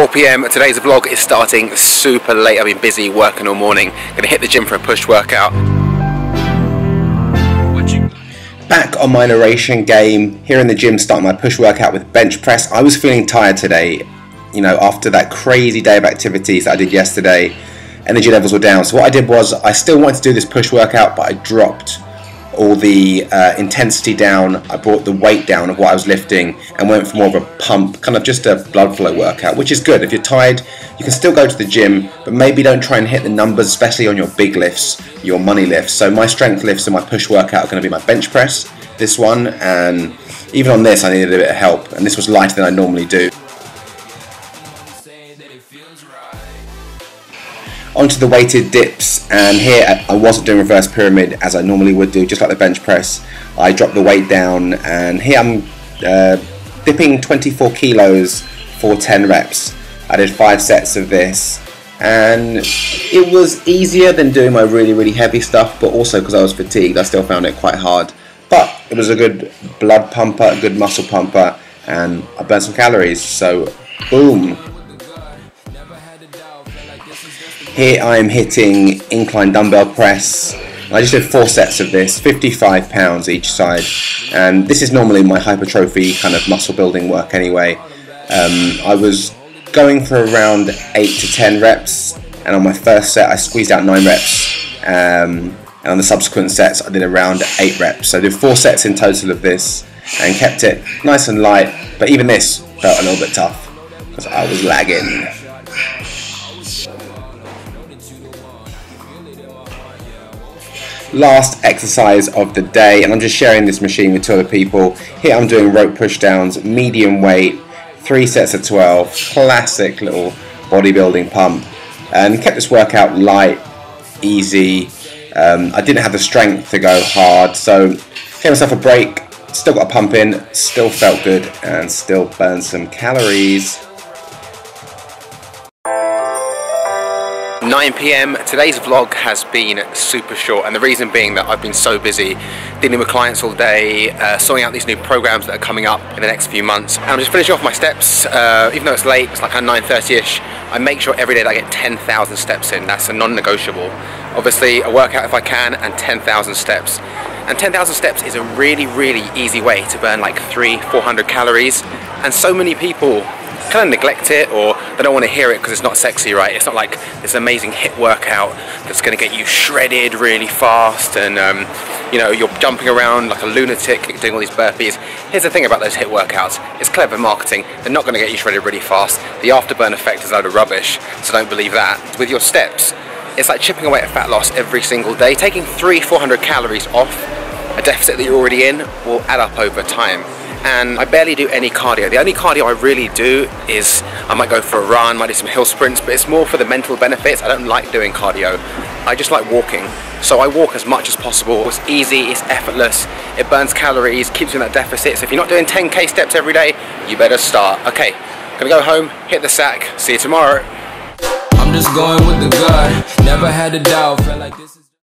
4 p.m. Today's vlog is starting super late. I've been busy working all morning. Gonna hit the gym for a push workout. Back on my narration game, here in the gym starting my push workout with bench press. I was feeling tired today, you know, after that crazy day of activities that I did yesterday. Energy levels were down. So what I did was I still wanted to do this push workout, but I dropped all the uh, intensity down, I brought the weight down of what I was lifting and went for more of a pump, kind of just a blood flow workout, which is good. If you're tired, you can still go to the gym, but maybe don't try and hit the numbers, especially on your big lifts, your money lifts. So my strength lifts and my push workout are going to be my bench press, this one, and even on this I needed a bit of help, and this was lighter than I normally do. Onto the weighted dips and here I wasn't doing reverse pyramid as I normally would do just like the bench press. I dropped the weight down and here I'm uh, dipping 24 kilos for 10 reps. I did five sets of this and it was easier than doing my really really heavy stuff but also because I was fatigued I still found it quite hard. But it was a good blood pumper a good muscle pumper and I burned some calories so boom here I'm hitting incline dumbbell press. I just did four sets of this, 55 pounds each side. And this is normally my hypertrophy kind of muscle building work anyway. Um, I was going for around 8 to 10 reps, and on my first set I squeezed out 9 reps. Um, and on the subsequent sets I did around 8 reps. So I did 4 sets in total of this and kept it nice and light, but even this felt a little bit tough because I was lagging. Last exercise of the day and I'm just sharing this machine with two other people. Here I'm doing rope push downs, medium weight, three sets of 12, classic little bodybuilding pump and kept this workout light, easy. Um, I didn't have the strength to go hard so gave myself a break, still got a pump in, still felt good and still burned some calories. 9 pm. Today's vlog has been super short and the reason being that I've been so busy dealing with clients all day, uh, sorting out these new programs that are coming up in the next few months. And I'm just finishing off my steps, uh, even though it's late, it's like 9.30ish, I make sure every day that I get 10,000 steps in. That's a non-negotiable. Obviously a workout if I can and 10,000 steps. And 10,000 steps is a really, really easy way to burn like three, 400 calories. And so many people kind of neglect it or they don't want to hear it because it's not sexy, right? It's not like this amazing hit workout that's going to get you shredded really fast and um, you know you're jumping around like a lunatic doing all these burpees. Here's the thing about those hit workouts: it's clever marketing. They're not going to get you shredded really fast. The afterburn effect is a load of rubbish, so don't believe that. With your steps, it's like chipping away at fat loss every single day. Taking three, 400 calories off a deficit that you're already in will add up over time and I barely do any cardio. The only cardio I really do is I might go for a run, might do some hill sprints, but it's more for the mental benefits. I don't like doing cardio. I just like walking. So I walk as much as possible. It's easy, it's effortless, it burns calories, keeps you in that deficit. So if you're not doing 10k steps every day, you better start. Okay, gonna go home, hit the sack, see you tomorrow. I'm just going with the gut, never had a doubt, felt like this